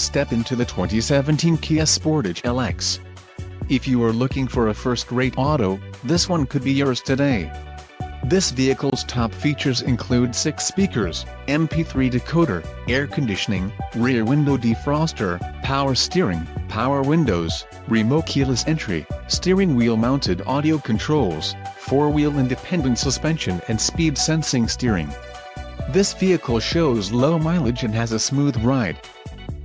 step into the 2017 Kia Sportage LX. If you are looking for a first-rate auto, this one could be yours today. This vehicle's top features include 6 speakers, MP3 decoder, air conditioning, rear window defroster, power steering, power windows, remote keyless entry, steering wheel mounted audio controls, 4-wheel independent suspension and speed sensing steering. This vehicle shows low mileage and has a smooth ride.